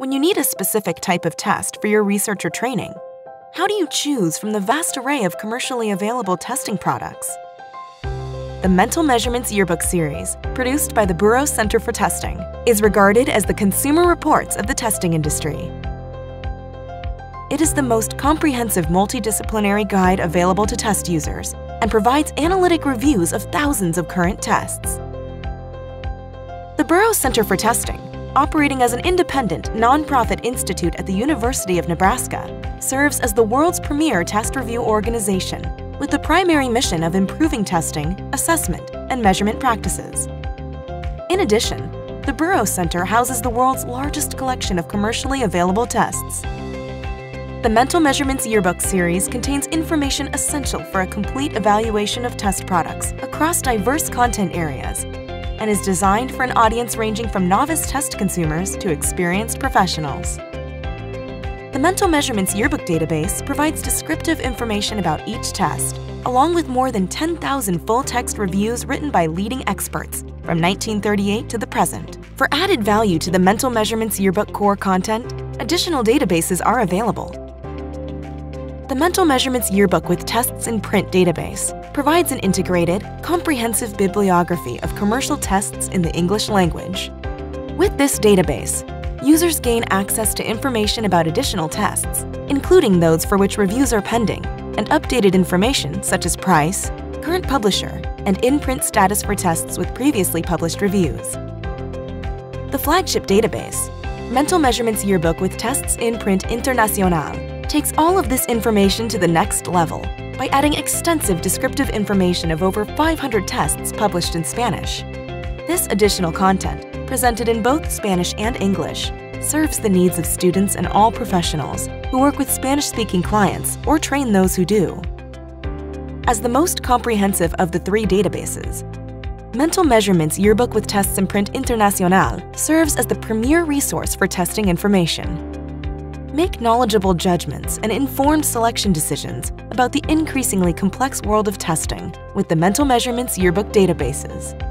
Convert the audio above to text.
When you need a specific type of test for your research or training, how do you choose from the vast array of commercially available testing products? The Mental Measurements Yearbook series, produced by the Buros Center for Testing, is regarded as the consumer reports of the testing industry. It is the most comprehensive multidisciplinary guide available to test users and provides analytic reviews of thousands of current tests. The Buros Center for Testing, operating as an independent, nonprofit institute at the University of Nebraska, serves as the world's premier test review organization with the primary mission of improving testing, assessment, and measurement practices. In addition, the Buros Center houses the world's largest collection of commercially available tests. The Mental Measurements Yearbook series contains information essential for a complete evaluation of test products across diverse content areas and is designed for an audience ranging from novice test consumers to experienced professionals. The Mental Measurements Yearbook database provides descriptive information about each test, along with more than 10,000 full-text reviews written by leading experts from 1938 to the present. For added value to the Mental Measurements Yearbook core content, additional databases are available. The Mental Measurements Yearbook with Tests in Print database provides an integrated, comprehensive bibliography of commercial tests in the English language. With this database, users gain access to information about additional tests, including those for which reviews are pending, and updated information such as price, current publisher, and in-print status for tests with previously published reviews. The flagship database, Mental Measurements Yearbook with Tests in Print Internacional, takes all of this information to the next level by adding extensive descriptive information of over 500 tests published in Spanish. This additional content presented in both Spanish and English, serves the needs of students and all professionals who work with Spanish-speaking clients or train those who do. As the most comprehensive of the three databases, Mental Measurements Yearbook with Tests in Print Internacional serves as the premier resource for testing information. Make knowledgeable judgments and informed selection decisions about the increasingly complex world of testing with the Mental Measurements Yearbook databases.